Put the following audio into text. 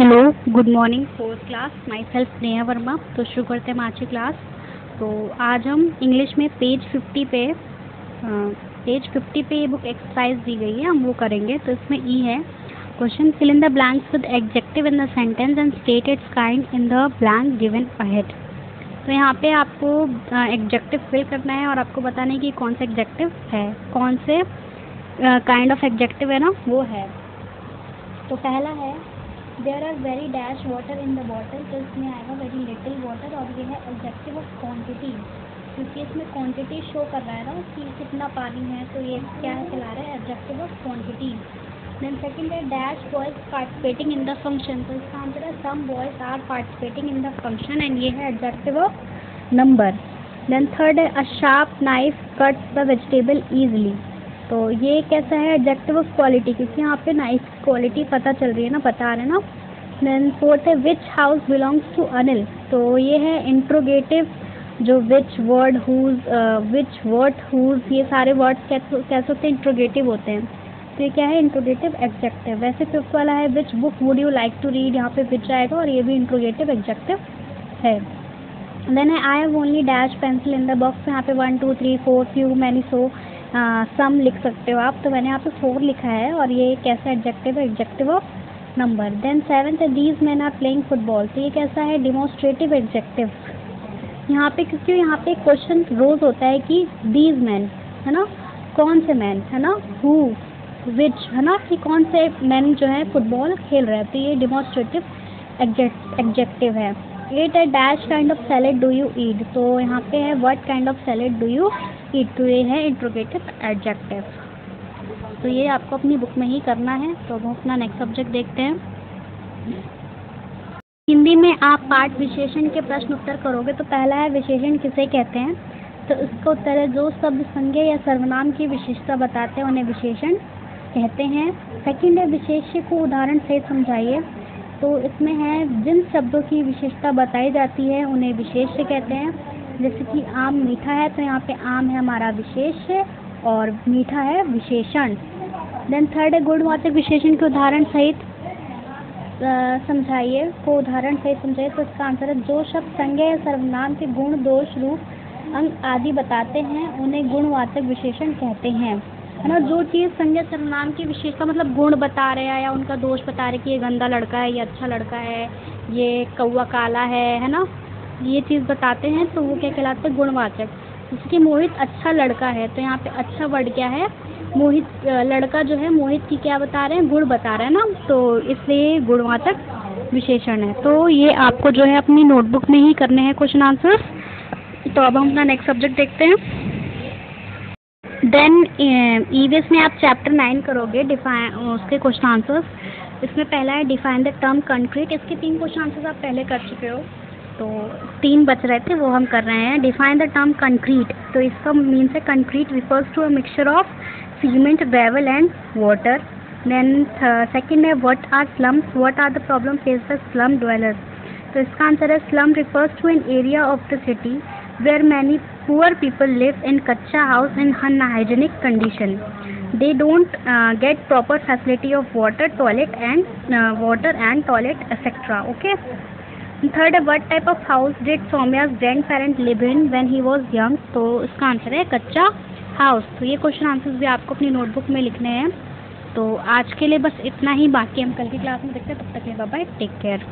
Hello good morning fourth class myself Sneha Verma तो शुरू करते हैं हम की क्लास तो आज हम इंग्लिश में पेज फिफ्टी पे पेज फिफ्टी पे ये बुक एक्सरसाइज दी गई है, हम वो करेंगे। तो इसमें ई है। Question fill in the blanks with adjective in the sentence and state its kind in the blank given ahead तो यहाँ पे आपको एग्जेक्टिव फिल करना है और आपको बताना है कि कौन सा एग्जेक्टिव है। कौन से काइंड ऑफ़ एग्जेक्टिव है ना, वो है। तो पहला है there are very dash water in the bottle तो इसमें आएगा वेरी लिटिल वाटर और ये है ऑब्जेक्टिव ऑफ़ क्वांटिटी क्योंकि इसमें क्वांटिटी शो कर रहा है ना, कि कितना पानी है तो ये क्या चला रहा है objective of quantity then second है dash boys participating in the function तो इसका आंसर है some boys are participating in the function and ये है objective of number then third है a sharp knife cuts the vegetable easily तो ये कैसा है एडजेक्टिव ऑफ़ क्वालिटी क्योंकि यहाँ पे नाइस क्वालिटी पता चल रही है ना, बता रहे ना। देन फोर्थ है which house belongs to Anil तो ये है इंट्रोगेटिव जो which word whose which word whose ये सारे वर्ड्स कैसे होते हैं? इंट्रोगेटिव होते हैं। तो ये क्या है? इंट्रोगेटिव एग्जेक्टिव वैसे फिफ्थ वाला है which book would you like to read यहाँ पे विच आएगा और ये भी इंट्रोगेटिव एग्जेक्टिव है। देन है I have only dash pencil in the box यहाँ पे one two three four few many so some लिख सकते हो आप। तो मैंने यहाँ पे फोर लिखा है और ये कैसा एडजेक्टिव है adjective of number then seventh these man are playing football तो ये कैसा है? डिमोस्ट्रेटिव एग्जेक्टिव यहाँ पे क्योंकि यहाँ पे क्वेश्चन रोज होता है कि दीज मैन है ना? कौन से मैन है ना? हु विच है ना? कि कौन से मैन जो है फुटबॉल खेल रहे हैं। तो ये डिमोस्ट्रेटिव एग्जेक्टिव है। एट है dash kind of salad do you eat तो यहाँ पे है what kind of salad do you eat तो ये है इंट्रोगेटिव एडजेक्टिव तो ये आपको अपनी बुक में ही करना है तो हम अपना नेक्स्ट सब्जेक्ट देखते हैं। हिंदी में आप पाठ विशेषण के प्रश्न उत्तर करोगे तो पहला है विशेषण किसे कहते हैं? तो इसका उत्तर है, जो शब्द संज्ञा या सर्वनाम की विशेषता बताते हैं, उन्हें विशेषण कहते हैं। सेकंड है, विशेष्य को उदाहरण से समझाइए। तो इसमें है, जिन शब्दों की विशेषता बताई जाती है, उन्हें विशेष्य कहते हैं। जैसे कि आम मीठा है तो यहाँ पे आम है हमारा विशेष और मीठा है विशेषण। देन थर्ड है गुणवाचक विशेषण के उदाहरण सहित। समझाइए, को उदाहरण सहित समझाइए तो इसका आंसर है, जो शब्द संज्ञा या सर्वनाम के गुण, दोष, रूप, अंग आदि बताते हैं, उन्हें गुणवाचक विशेषण कहते हैं। है ना, जो चीज़ संज्ञा सर्वनाम की विशेषता मतलब गुण बता रहे हैं या उनका दोष बता रहे कि ये गंदा लड़का है, ये अच्छा लड़का है, ये कौवा काला है है ना? ये चीज़ बताते हैं तो वो क्या कहलाते हैं? गुणवाचक। जैसे कि मोहित अच्छा लड़का है तो यहाँ पे अच्छा वर्ड क्या है? मोहित लड़का जो है मोहित की क्या बता रहे हैं? गुण बता रहे हैं ना? तो इसलिए गुणवाचक विशेषण है। तो ये आपको जो है अपनी नोटबुक में ही करने हैं क्वेश्चन आंसर्स तो अब हम अपना नेक्स्ट सब्जेक्ट देखते हैं। देन ई ईवीएस में आप चैप्टर नाइन करोगे डिफाइन उसके क्वेश्चन आंसर्स इसमें पहला है डिफाइन द टर्म कंक्रीट इसके तीन क्वेश्चन आंसर्स आप पहले कर चुके हो. तो तीन बच रहे थे, वो हम कर रहे हैं. डिफाइन द टर्म कंक्रीट तो इसका मीन्स है concrete refers to a mixture of cement gravel and water then second है what are slums what are the problem face the slum dwellers? तो इसका आंसर है slum refers to an area of the city where many poor people live in kachcha house in unhygienic condition they don't uh, get proper facility of water toilet and uh, water and toilet etc okay? Third है what type of house did Saumya's grand parent live in when he was young तो इसका answer है कच्चा house तो ये question answers भी आपको अपनी नोटबुक में लिखने हैं। तो आज के लिए बस इतना ही। बाकी हम कल की क्लास में देखते हैं। तब तक के बाय टेक केयर